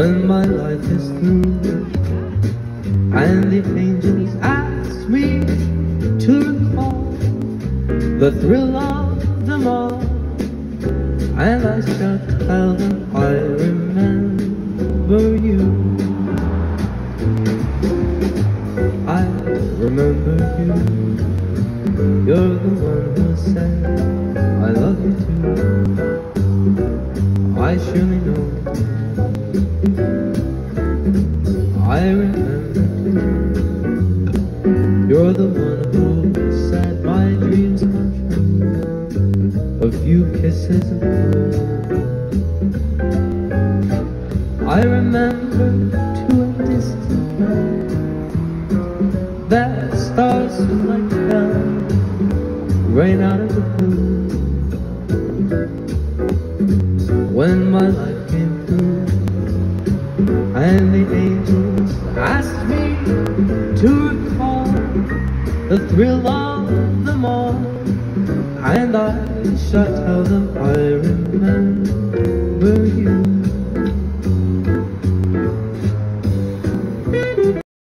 when my life is through and the angels ask me to recall the thrill of them all and I shall tell them I remember you. I remember you. You're the one who said I love you too I surely know I remember You're the one who said my dreams come true A few kisses. Love I remember to a distant land That stars like hell Rain out of the blue. When my life came through And the angels asked me to recall the thrill of them all, and I shall tell them I remember.